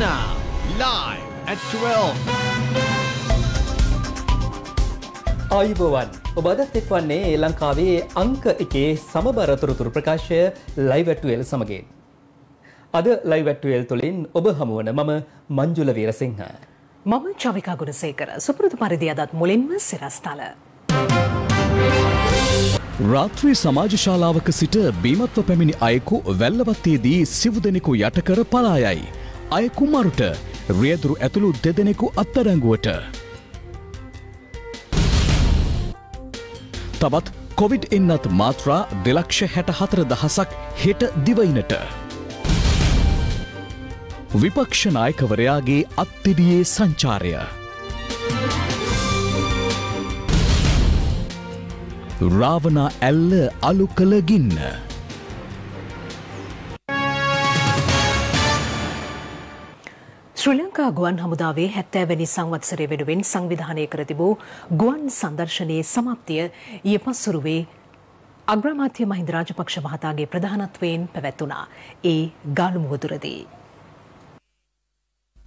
now, live at 12. ආයුබෝවන් ඔබ අදත් එක්වන්නේ ලංකාවේ අංක එකේ සමබරතුරතුරු ප්‍රකාශය ලයිවැටුවල් සමගින්. අද ලයිවැටුවල් තුළින් ඔබ හමුවන මම මංජුල වීරසිංහ. මම චමිකා ගුණසේකර සුපුරුදු පරිදි අදත් මුලින්ම සිරස්ථල. රාත්‍රී සමාජශාලාවක සිට බීමත්ව පැමිණි අයෙකු වැල්ලවත්තේදී සිව් දෙනෙකු යටකර පලායයි. අයෙකු මරුට රියදුරු ඇතුළු දෙදෙනෙකු අත්තරැංගුවට. තවත් කොවිඩ් එන්නත් මාත්‍රා දෙලක්ෂ හැට හතර දහසක් හෙට දිවයිනට. විපක්ෂනායකවරයාගේ අත්තිඩියේ සංචාරය. රාවනා ඇල්ල අලු කළ ගින්න. ශ්‍රී ලංකා ගුවන් හමුදාවේ හැත්තෑවැනි සංවත්සරය වෙනුවෙන් සංවිධානය කර තිබූ ගුවන් සංදර්ශනයේ සමප්තිය ඊය පස්සුරුවේ අග්‍රාමාත්‍ය මහින්ද රාජපක්ෂ මහතාගේ ප්‍රධානත්වයෙන් පැවැත්වුණා. ඒ ගාලු මුහුදුරදී.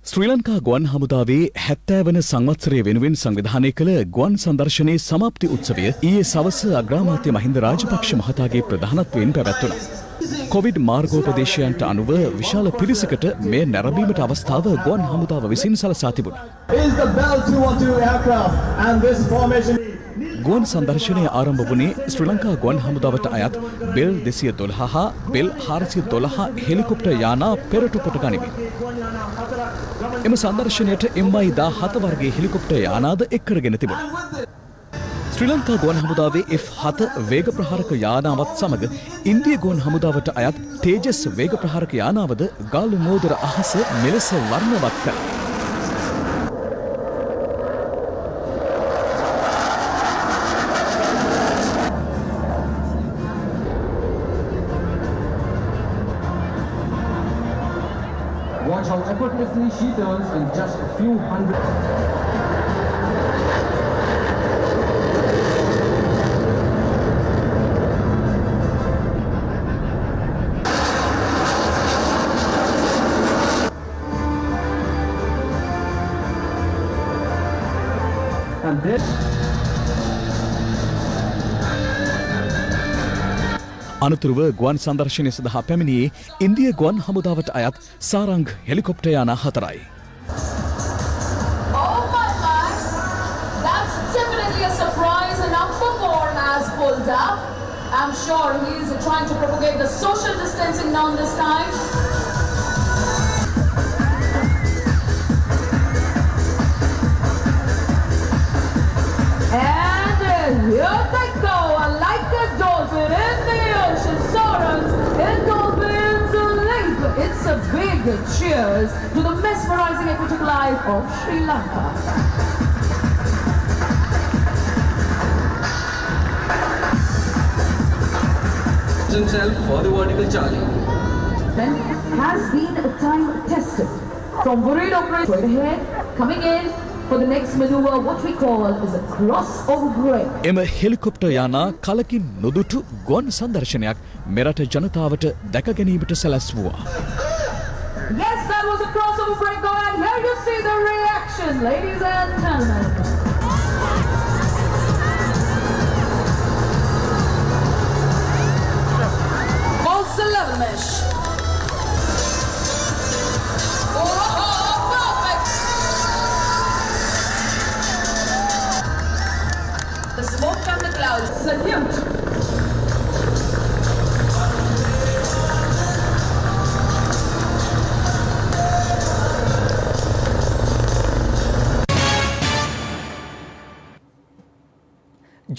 ශ්‍රී ලංකා ගුවන් හමුදාවේ හැත්තෑවන සංවත්සරය වෙනුවෙන් සංවිධානය කළ ගුවන් සංදර්ශනයේ සමාප්ති උත්සවය ඊයේ සවස අග්‍රාමාත්‍ය මහින්ද රාජපක්ෂ මහතාගේ ප්‍රධානත්වයෙන් පැවැත්වුණා. කොවිඩ් මාර්ගෝපදේශයන්ට අනුව විශාල පිරිසකට මේ නැරඹීමට අවස්ථාව ගුවන් හමුදාව විසින් සලසා තිබුණා. Is the Bell 212 aircraft and this formation ගුවන් සංදර්ශනය ආරම්භ වුණේ ශ්‍රී ලංකා ගුවන් හමුදාවට අයත් බෙල් දෙසිය දොළහ හා බෙල් හාරසිය දොළහ හෙලිකොප්ට යානා පෙරටු කොට ගනිමින්. එම සංදර්ශනයට එම්මයි දා හත වර්ගේ හෙලිකොප්ට යානාද එක්කරගෙන තිබුණ. ශ්‍රී ලංකා ගුවන් හමුදාවේ F7 වේග ප්‍රහාරක යානාවත් සමග ඉන්දිය ගුවන් හමුදාවට අයත් තේජස් වේග ප්‍රහාරක යානාවද ගාලු මෝදර අහස මෙලෙස වර්ණවත් කළා. She turns in just a few hundred. And this අනතුරුව ගුවන් සංදර්ශනය සඳහා පැමිණියේ ඉන්දිය ගුවන් හමුදාවට අයත් සාරංග හෙලිකොප්ට යානා හතරයි. Oh my gosh! That's definitely a surprise and number four has pulled up. I'm sure he's trying to propagate the social distancing norm this time. Leap. It's a big cheers to the mesmerizing aquatic life of Sri Lanka. himself for the vertical charging. Then has been a time tested. From worried operator straight ahead, coming in for the next maneuver, what we call is a crossover break. එම හෙලිකොප්ට යානා කලකින් නොදුටු ගොන් සංදර්ශනයක් මෙරට ජනතාවට දැකගැනීමට සැලැස්වවා. Was a crossover break. Go ahead. Here you see the reaction, ladies and gentlemen.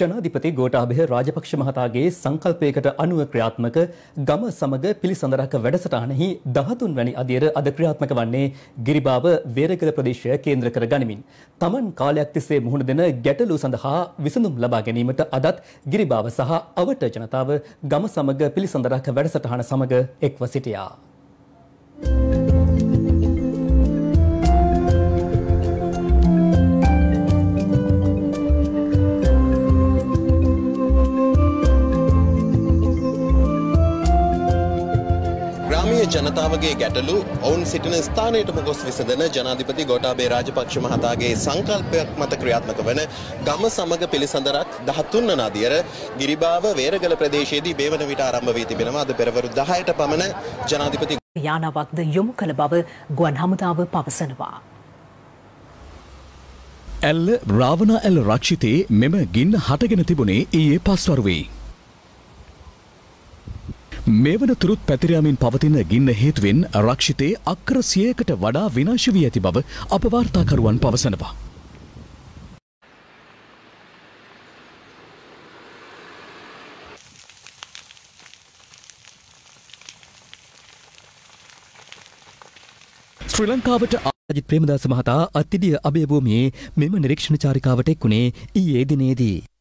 ජනාධිපති ගෝටාභය රාජපක්ෂ මහතාගේ සංකල්පයකට අනුව ක්‍රියාත්මක ගම සමග පිළිසඳරක වැඩසටහනෙහි දහතුන් වැනි අදියර අද ක්‍රියාත්මක වන්නේ ගිරිබාව වේරකල ප්‍රදේශය කේන්ද්‍ර කර ගනිමින්. තමන් කාලයක් තිස්සේ මුහුණ දෙන ගැටලු සඳහා විසඳුම් ලබා ගැනීමට අදත් ගිරිබාව සහ අවට ජනතාව ගම සමග පිළිසඳරක වැඩසටහන සමග එක්ව සිටියා. ජනතාවගේ ගැටලු ඔවුන් සිටින ස්ථානයටම ගොස් විසඳන ජනාධිපති ගෝඨාභය රාජපක්ෂ මහතාගේ සංකල්පයක් මත ක්‍රියාත්මක වන ගම සමග පිළිසඳරක් 13 වන අදියර ගිරිබාව වේරගල ප්‍රදේශයේදී මේ වන විට ආරම්භ වී තිබෙනවා. අද පෙරවරු 10ට පමණ ජනාධිපති යානාවක්ද යොමු කළ බව ගුවන් හමුදාව පවසනවා. ඇල්ල රාවණ ඇල් රක්ෂිතයේ මෙම ගින්න හටගෙන තිබුණේ ඊයේ පස්වරුවේ. මෙවන තුරුත් පැතිරයාමින් පවතින ගින්න හේතුවෙන් රක්ෂිතයේ අක්කර සියයකට වඩා විනාශ වී ඇති බව අප වාර්තාකරුවන් පවසනවා. ශ්‍රී ලංකාවට අජිත් ප්‍රේමදාස මහතා අත්තිඩිය අභයභූමියේ මෙම නිරීක්ෂණ චාරිකාවට එක්ුණේ ඊයේ දිනේදී.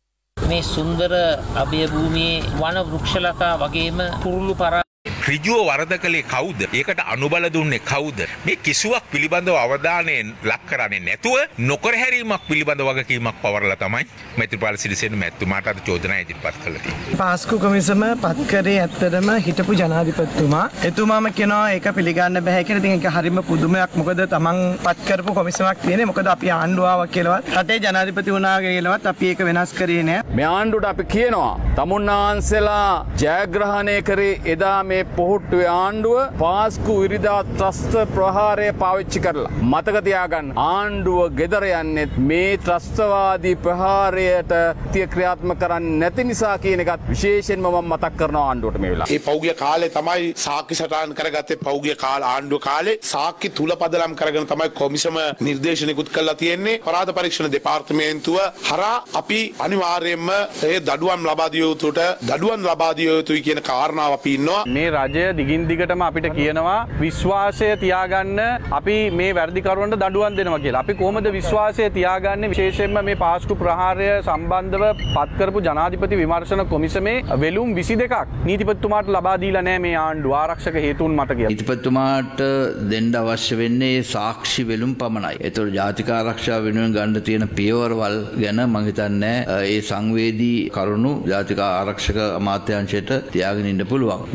මේ සුන්දර අභයභූමියේ වන වෘක්ෂලතා වගේම පුරුළු පරා රිජුව වරද කළේ කවුද ඒකට අනුබල දුන්නේ කවුද මේ කිසිවක් පිළිබඳව අවධානයෙන් ලක් කරන්නේ නැතුව නොකර හැරීමක් පිළිබඳ වගකීමක් පවරලා තමයි මෛත්‍රීපාල සිරිසේන මැතිතුමාට අද චෝදනා ඉදිරිපත් කළා තියෙන්නේ. පාස්කු කොමිසම පත් කරේ ඇත්තටම හිටපු ජනාධිපතිතුමා. එතුමාම කියනවා ඒක පිළිගන්න බෑ කියලා. ඉතින් ඒක හරිම පුදුමයක්. මොකද තමන් පත් කරපු කොමිසමක් තියෙන්නේ. මොකද අපි ආණ්ඩුව ආවා කියලාවත් රටේ ජනාධිපති වුණා කියලාවත් අපි ඒක වෙනස් කරේ නෑ. මේ ආණ්ඩුවට අපි කියනවා තමුන්නාන්සලා ජයග්‍රහණය කරේ එදා මේ පොහොට්ටුවේ ආණ්ඩුව පාස්කු ඉරිදා ත්‍රස්ත ප්‍රහාරය පාවිච්චි කරලා. මතකතියාගන්න ආණ්ඩුව ගෙදර යන්නෙත් මේ ත්‍රස්තවාදී ප්‍රහාරයට තිය ක්‍රියාත්ම කරන්න නැති නිසා කියන එකත් විශේෂෙන්ම මම මතක් කරන ආණ්ඩුවට මේ වෙලා. ඒ පෞගිය කාලේ තමයි සාක්කි සටහන් කරගත්තේ පෞගිය කාල ආණ්ඩුව කාලේ සාක්කි තුල පදනම් කරගෙන තමයි කොමිසම නිර්දේශනිකුත් කරලා තියෙන්නේ. පරාද පරීක්ෂණ දෙපාර්තමේන්තුව හරහා අපි අනිවාර්යයෙන්ම ඒ දඩුවම් ලබා දිය යුතුට දඩුවම් ලබා දිය යුතුයි කියන කාරණාව අපි ඉන්නවා. මේ රජය දිගින් දිගටම අපිට කියනවා විශ්වාසය තියාගන්න අපි මේ වැරදිකරුවන්ට දඩුවන් දෙනවා කියලා. අපි කොහොමද විශ්වාසය තියාගන්නේ විශේෂයෙන්ම මේ පාස්කු ප්‍රහාරය සම්බන්ධව පත්කරපු ජනාධිපති විමර්ශන කොමිසමේ වෙලුම් 22ක් නීතිපතිතුමාට ලබා දීලා නැහැ මේ ආණ්ඩුව ආරක්ෂක හේතුන් මත කියලා. නීතිපතිතුමාට දෙන්න අවශ්‍ය වෙන්නේ සාක්ෂි වෙලුම් පමණයි. ඒතකොට ජාතික ආරක්ෂාව වෙනුවෙන් ගන්න තියෙන පියවරවල් ගැන මම හිතන්නේ ඒ සංවේදී කරුණු ජාතික ආරක්ෂක අමාත්‍යාංශයට තියාගෙන ඉන්න පුළුවන්.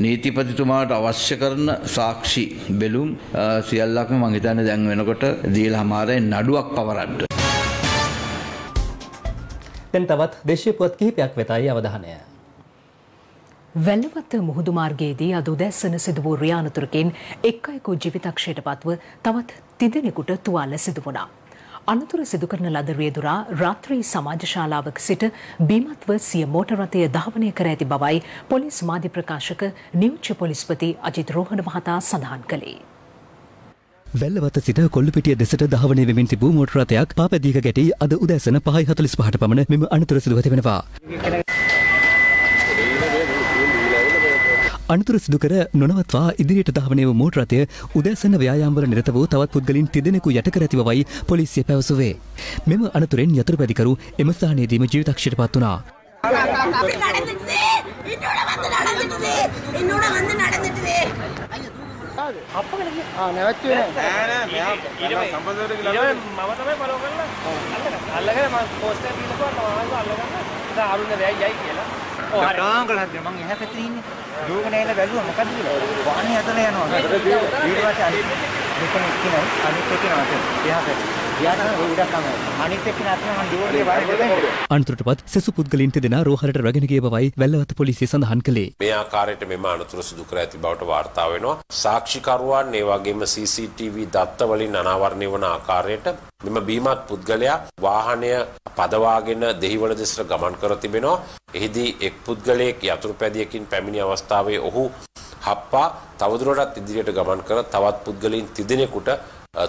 නීතිපතිතුමාට අවශ්‍ය කරන සාක්ෂි බෙලුම් සියල්ලක්ම මං හිතන්නේ දැන් වෙනකොට දීලා හමාරේ නඩුවක් පවරන්න. දැන් තවත් දේශීය පුවත් කිහිපයක් වෙතයි අවධානය. වැල්ලවත්ත මුහුදු මාර්ගයේදී අද උදැස්සන සිදු වූ රියානතුරකින් එක් අයෙකු ජීවිතක්ෂයට පත්ව තවත් තිදෙනෙකුට තුවාල සිදු වුණා. අනතුර සිදු කරන ලද රියදුරා රාත්‍රී සමාජශාලාවක සිට බීමත්ව සිය මෝටර් රථය ධාවනය කර ඇති බවයි පොලිස් මාධ්‍ය ප්‍රකාශක නියුච්ච පොලිස්පති අජිත් රෝහණ මහතා සඳහන් කළේ. වැල්ලවත සිට කොල්ලුපිටිය දෙසට දහවනය වෙමින් තිබූ මෝටර් රථයක් පාපැදීක ගැටි අද උදැසන පහයි හතලිස් පහට පමණ මෙම අනතුර සිදුව තිබෙනවා. අනතුර සිදු කර නොනවත්වා ඉදිරියට දහවනය වූ මෝටර් රථය උදැසන ව්‍යායාම්වල නිරත වූ තවත් පුද්ගලින් තිදෙනෙකු යට කර ඇති බවයි පොලිසිය පැවසුවේ. මෙම අනතුරෙන් යතුරු පැදිකරු එම ස්ථානයේදීම ජීවිතක්ෂයට පත් වුණා. නැවැත්තුවේ නෑ. අල්ලගෙන මම පෝස්ටර් දීලා අල්ලගන්න. ඉතින් අරුණ වැයි යයි කියලා. හරි. නාංගලත් මං එහා පැත්තේ ඉන්නේ. දුවගෙන එන බැලුවා මොකද කියලා. වාහනේ ඇදලා යනවා. ඊට පස්සේ අනිත් දෙකම එක්කිනයි අනිත් එක්කිනව. එහා පැත්තේ. යාට උඩක් තමයි. අනිත් එක්කින අතේ මං දුවන්නේ වරද අනතුරටපත් සෙසු පුද්ගලින් තිදෙනා රෝහලට රැගෙන ගිය බවයි වැල්ලවත පොලිසිය සඳහන් කළේ. මේ ආකාරයට මෙම අනතුර සිදු කර ඇති බවට වාර්තා වෙනවා. සාක්ෂිකරුවන් ඒ වගේම CCTV දත්ත වලින් අනාවරණය වන ආකාරයට මෙම බීමත් පුද්ගලයා වාහනය පදවාගෙන දෙහිවල දෙසට ගමන් කර තිබෙනවා. එහිදී එක් පුද්ගලයෙක් යතුරු පැදියකින් පැමිණි අවස්ථාවේ ඔහු හප්පා තවදුරටත් ඉදිරියට ගමන් කර තවත් පුද්ගලයින් තිදෙනෙකුට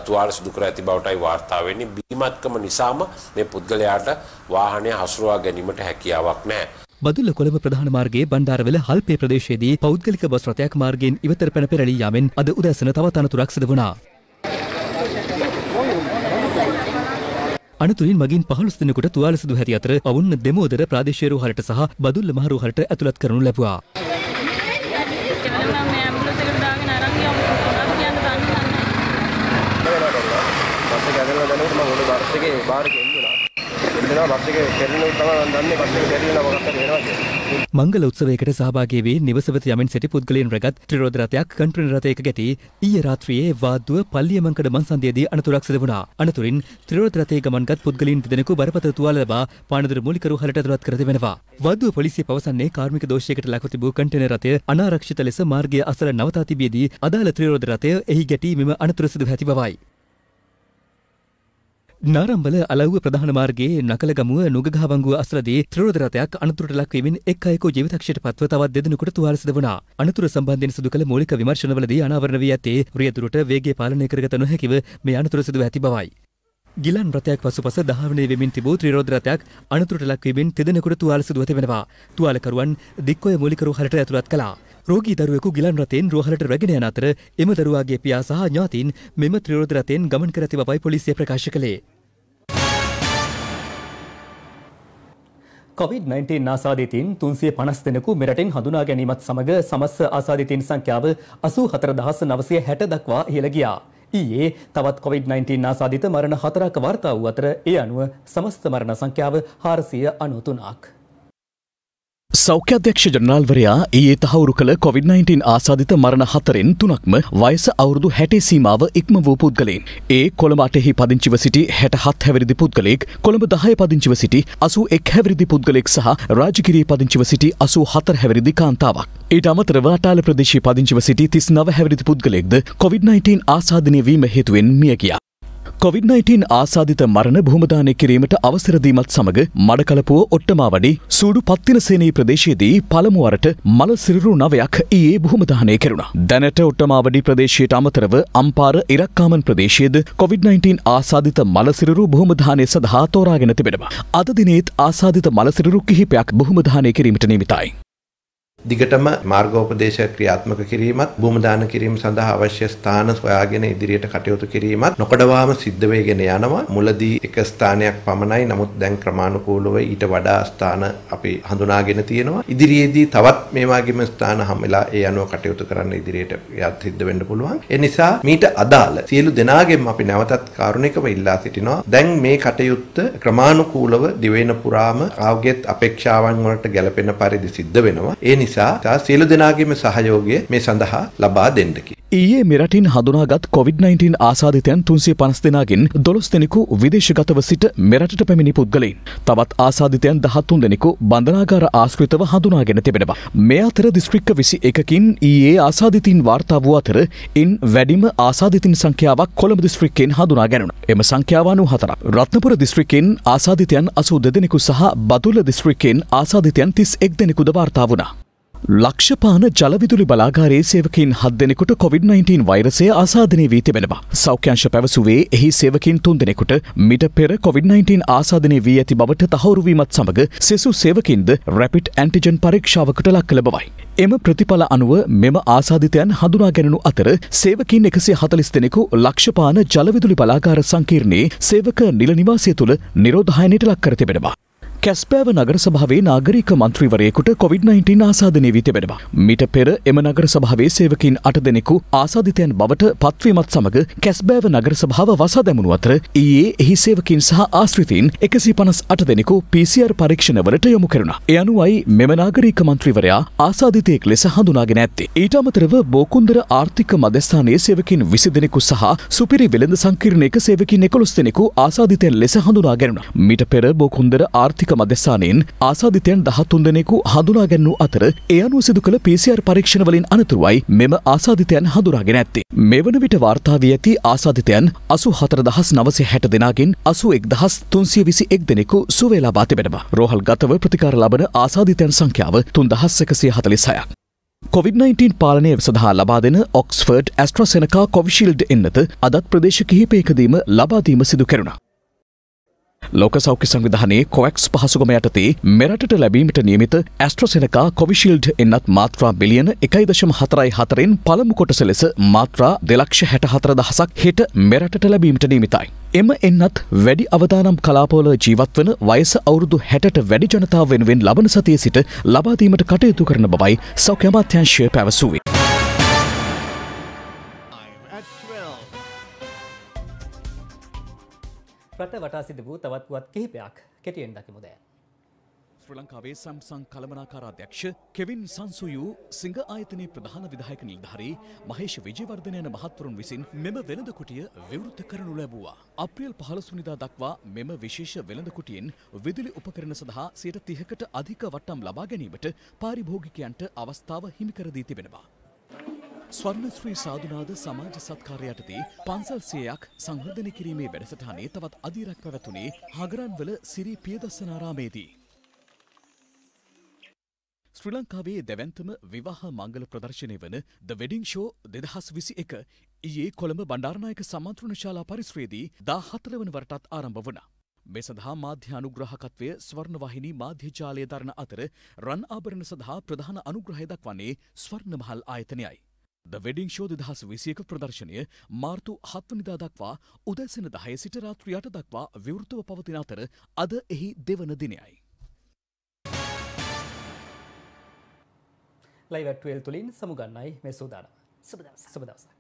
තුවාල සිදු කර ඇති බවටයි වාර්තා වෙන්නේ. බීමත්කම නිසාම මේ පුද්ගලයාට වාහනය හසුරුවා ගැනීමට හැකියාවක් නැහැ. බදුල්ල කොළඹ ප්‍රධාන මාර්ගයේ බණ්ඩාරවල හල්පේ ප්‍රදේශයේදී පෞද්ගලික බස් රථයක් මාර්ගයෙන් ඉවතට පැන පෙරළී යාමෙන් අද උදැසන තවත් අනතුරක් සිදු වුණා. අනතුරින් මගින් පහළොස් දෙනෙකුට තුවාල සිදු හැති අතර ඔවුන් දෙමෝදර ප්‍රාදේශීය රෝහලට සහ බදුල්ල මහ රෝහලට ඇතුළත් කරනු ලැබුවා. බස් එක ඇදලා දැනුත් මම උඩ බස් එකේ බාර් එකේ ඉන්නුනා. තිබෙනවා බස් එකේ පෙරලෙන තමයි මම දන්නේ බස් එකේ පෙරලෙන මොකක් හරි වෙනවා කියලා. මංගල උත්සවයකට සහභාගී වී නිවස වෙත යමින් සිටි පුද්ගලයන් රැගත් ත්‍රිරෝධ රථයක් කන්ට්‍රේනර් රථයක ගැටි ඊයේ රාත්‍රියේ වාද්දුව පල්ලියමංකඩ මංසන්දියේදී අනතුරක් සිදු වුණා. අනතුරින් ත්‍රිරෝධ රථයේ ගමන්ගත් පුද්ගලයන් දෙදෙනෙකු බරපතල තුවාල ලබා පානදුර මූලික රෝහලට ඇතුළත් කර තිබෙනවා. වාද්දුව පොලිසිය පවසන්නේ කාර්මික දෝෂයකට ලක්ව තිබූ කන්ටේනර් රථය අනාරක්ෂිත ලෙස මාර්ගය අසල නවතා තිබියදී අදාළ ත්‍රිරෝධ රථය එහි ගැටි මෙම අනතුර සිදු ඇති බවයි. නාරම්බල අලව්ව ප්‍රධාන මාර්ගයේ නකලගමුව නුගගහවංගුව අසලදී ත්‍රිරෝධ රථයක් අනතුරට ලක්වීමෙන් එක් අයෙකු ජීවිතක්ෂයට පත්ව තවත් දෙදෙනෙකුට තුවාල සිදු වුණා. අනතුර සම්බන්ධයෙන් සිදු කළ මූලික විමර්ශනවලදී අනාවරණ වී ඇත්තේ රියදුරට වේගය පාලනය කරගත නොහැකිව මේ අනතුර සිදු ඇති බවයි. ගිලන් රථයක් පසුපස දහවනේ වෙමින් තිබූ ත්‍රිරෝධ රථයක් අනතුරට ලක්වීමෙන් තිදෙනෙකුට තුවාල සිදුව තිබෙනවා. තුවාලකරුවන් දික්කොය මූලික රෝහලට ඇතුළත් කළා. රෝගී දරුවෙකු ගිලන් රථයෙන් රෝහලට රැගෙන යන අතර එම දරුවාගේ පියා සහ ඥාතීන් මෙම ත්‍රිරෝධ රථයෙන් ගමන් කර ඇති බවයි පොලිසිය ප්‍රකාශ කළේ. COVID-19 ආසාදිතයින් 350 දෙනෙකු මෙරටින් හඳුනා ගැනීමත් සමග සමස්ත ආසාදිතයින් සංඛ්‍යාව 84960 දක්වා ඉහළ ගියා. ඊයේ තවත් COVID-19 ආසාදිත මරණ හතරක් වාර්තා වූ අතර ඒ අනුව සමස්ත මරණ සංඛ්‍යාව 493ක්. සෞඛ්‍ය අධ්‍යක්ෂ ජනරාල්වරයා ඊයේ තහවුරු කළ COVID-19 ආසාදිත මරණ හතරෙන් තුනක්ම වයස අවුරුදු 60 සීමාව ඉක්ම වූ පුද්ගලයන්. ඒ කොළඹ අටෙහි පදිංචිව සිටි 67 හැවිරිදි පුද්ගලයෙක්, කොළඹ 10 පදිංචිව සිටි 81 හැවිරිදි පුද්ගලයෙක් සහ රාජගිරියේ පදිංචිව සිටි 84 හැවිරිදි කාන්තාවක්. ඊට අමතරව අටාල ප්‍රදේශයේ පදිංචිව සිටි 39 හැවිරිදි පුද්ගලයෙක්ද COVID-19 ආසාදනය වීම හේතුවෙන් මිය ගියා. COVID-19 ආසාධිත මරණ භූමදානය කිරීමට අවසරදීමත් සමඟ මඩකලපුව ඔට්ටමාවඩි සූඩු පත්තිනසේනී ප්‍රදේශයේදී පළමුවරට මල සිරුරු නවයක් ඊයේ භූමදානය කෙරුණ. දැනට ඔට්ටමාවඩි ප්‍රදේශයට අමතරව අම්පාර ඉරක්කාමන් ප්‍රදේශයේද COVID-19 ආසාධිත මලසිරුරු භූමදානය සඳහා තෝරාගෙන තිබෙනවා. අද දිනේත් ආසාධිත මලසිරුරු කිහිපයක් භූමදානය කිරීමට නිමිතයි. දිගටම මාර්ගෝපදේශ ක්‍රියාත්මක කිරීමත් භූමදාන කිරීම සඳහා අවශ්‍ය ස්ථාන සොයාගෙන ඉදිරියට කටයුතු කිරීමත් නොකඩවාම සිද්ධ වෙගෙන යනවා. මුලදී එක ස්ථානයක් පමණයි. නමුත් දැන් ක්‍රමානුකූලව ඊට වඩා ස්ථාන අපි හඳුනාගෙන තියෙනවා. ඉදිරියේදී තවත් මේ වගේම ස්ථාන හම්බෙලා ඒ අනුව කටයුතු කරන්න ඉදිරියට යත් සිද්ධ වෙන්න පුළුවන්. ඒ නිසා මීට අදාළ සියලු දෙනාගෙන් අපි නැවතත් කාරුණිකව ඉල්ලා සිටිනවා. දැන් මේ කටයුත්ත ක්‍රමානුකූලව දිවෙන පුරාම ආවගෙත් අපේක්ෂාවන් වලට ගැලපෙන පරිදි සිද්ධ වෙනවා. ඒ නිසා නිසා සියලු දෙනාගේම සහයෝගය මේ සඳහා ලබා දෙන්නකි. ඊයේ මෙරටින් හඳුනාගත් COVID-19 ආසාධිතයන් තුන්සේ පනස් දෙනාගෙන් දොළොස් දෙනෙකු විදේශගතව සිට මෙරටට පැමිණි පුද්ගලයින්. තවත් ආසාධිතයන් දහත්තුන් දෙනෙකු බන්ධනාගාර ආශ්‍රිතව හඳුනාගෙන තිබෙනවා. මේ අතර දිස්ත්‍රික්ක විසි එකකින් ඊයේ ආසාධිතින් වාර්තා වූ අතර ඉන් වැඩිම ආසාධිතින් සංඛ්‍යාවක් කොළඹ දිස්ත්‍රික්කෙන් හඳුනා ගැනුණ. එම සංඛ්‍යාවානු හතරක්. රත්නපුර දිස්ත්‍රික්කෙන් ආසාධිතයන් අසූ දෙදෙනෙකු සහ බදුල දිස්ත්‍රික්කෙන් ආසාධිතයන් තිස් එක් දෙනෙකුද වාර්තා වුණා. ලක්ෂපාන ජලවිදුලි බලාගාරයේ සේවකින් හත් දෙනෙකුට COVID-19 වෛරසය ආසාධනය වී තිබෙනවා. සෞඛ්‍යංශ පැවසුවේ එහි සේවකින් තුන් දෙනෙකුට මිට පෙර COVID-19 ආසාධනය වී ඇති බවට තහවුරුවීමත් සමග සෙසු සේවකින්ද රැපිට් ඇන්ටිජන් පරීක්ෂාවකට ලක් කළ බවයි. එම ප්‍රතිඵල අනුව මෙම ආසාධිතයන් හඳුනා ගැනු අතර සේවකින් එකසේ හතලිස් දෙනෙකු ලක්ෂපාන ජලවිදුලි බලාගාර සංකීර්ණයේ සේවක නිල නිවාසය තුළ නිරෝධහයනයට ලක් කර තිබෙනවා. කැස්පෑව නගර සභාවේ නාගරික මන්ත්‍රීවරයෙකුට COVID-19 ආසාධනය වී තිබෙනවා. මිට පෙර එම නගර සභාවේ සේවකින් අට දෙනෙකු ආසාධිතයන් බවට පත්වීමත් සමග කැස්බෑව නගර සභාව වසා දැමුණු අතර ඊයේ එහි සේවකින් සහ ආශ්‍රිතීන් එකසි පනස් අට දෙනෙකු PCR පරීක්ෂණවලට යොමු කරුණා. එ අනුවයි මෙම නාගරික මන්ත්‍රීවරයා ආසාධිතයෙක් ලෙස හඳුනාගෙන ඇත්තේ. ඊට අමතරව බෝකුන්දර ආර්ථික මධ්‍යස්ථානයේ සේවකින් විසි දෙනෙකු සහ සුපිරි වෙළඳ සංකීර්ණයක සේවකින් එකොළොස් දෙනෙකු ආසාධිතයන් ලෙස හඳුනා ගැනුණා. මිට පෙර බෝකුන්දර ආර්ථික ආර්ථික මධ්‍යස්ථානයෙන් ආසාධිතයන් දහතුන් දෙනෙකු හඳුනාගැන්නු අතර ඒ අනුව සිදු කළ PCR පරීක්ෂණවලින් අනතුරුවයි මෙම ආසාධිතයන් හඳුනාගෙන ඇත්තේ. මෙවන විට වාර්තා වී ඇති ආසාධිතයන් අසු හතර දහස් නවසය හැට දෙනාගෙන් අසු එක් දහස් තුන්සිය විසි එක් දෙනෙකු සුවේලා බා තිබෙනවා. රෝහල් ගතව ප්‍රතිකාර ලබන ආසාධිතයන් සංඛ්‍යාව තුන් දහස් එකසිය හතලිස් හයක්. COVID-19 පාලනය සඳහා ලබා දෙන ඔක්ස්ෆර්ඩ් ඇස්ට්‍රසෙනකා කොවිශිල්ඩ් එන්නත අදත් ප්‍රදේශ කිහිපයකදීම ලබාදීම සිදු කෙරුණා. ලෝක සෞඛ්‍ය සංවිධානයේ කොවක්ස් පහසුගම යටතේ මෙරටට ලැබීමට නියමිත ඇස්ට්‍රසෙනකා කොවිශිල්ඩ් එන්නත් මාත්‍රා බිලියන එකයි දශම හතරයි හතරෙන් පළමු කොටස ලෙස මාත්‍රා දෙලක්ෂ හැට හතර දහසක් හෙට මෙරටට ලැබීමට නියමිතයි. එම එන්නත් වැඩි අවදානම් කලාපෝල ජීවත් වන වයස අවුරුදු හැටට වැඩි ජනතාව වෙනුවෙන් ලබන සතිය සිට ලබාදීමට කටයුතු කරන බවයි සෞඛ්‍ය අමාත්‍යංශය පැවසුවේ. රට වටා සිද වූ තවත් පුවත් කිහිපයක් කෙටියෙන් දකිමු දැන්. ශ්‍රී ලංකාවේ සම්සං කළමනාකාර අධ්‍යක්ෂ කෙවින් සංසුයු සිංහ ආයතනයේ ප්‍රධාන විධායක නිලධාරී මහේෂ් විජේවර්ධන යන මහත්වරුන් විසින් මෙම වෙළඳ කුටිය විවෘත කරනු ලැබුවා. අප්‍රේල් 15 වෙනිදා දක්වා මෙම විශේෂ වෙළඳ කුටියෙන් විදුලි උපකරණ සඳහා 30කට අධික වට්ටම් ලබා ගැනීමට පාරිභෝගිකයන්ට අවස්ථාව හිමි කර දී තිබෙනවා. ස්වර්ණශ්‍රී සාධනාද සමාජ සත්කාරය යටතේ පන්සල් සියයක් සංවර්ධනය කිරීමේ වැඩසටහනේ තවත් අධීරක් පැවැතුනේ හගරන්වල සිරි පියදස්සනාරාමේදී. ශ්‍රී ලංකාවේ දැවන්තම විවාහ මංගල ප්‍රදර්ශනය වන ද වෙඩිං ෂෝ දෙදහස් විසි එක ඊයේ කොළඹ බණ්ඩාරනායක සමන්ත්‍රණ ශාලා පරිශ්‍රයේදී දා හතර වන වරටත් ආරම්භ වුණා. මේ සඳහා මාධ්‍ය අනුග්‍රහකත්වය ස්වර්ණවාහිනී මාධ්‍යජාලය දරන අතර රන් ආභරණ සඳහා ප්‍රධාන අනුග්‍රහය දක්වන්නේ ස්වර්ණමහල් ආයතනයයි. ද වෙඩිං ෂෝ දෙදහස් විසියක ප්‍රදර්ශනය මාර්තු හත්වනිදා දක්වා උදැසන දහය සිට රාත්‍රියට දක්වා විවෘතව පවතින අතර අද එහි දෙවන දිනයයි. ලයිවට්ටුවල් තුළින් සමුගන්නයි මේ සූදානම. සුබදවස.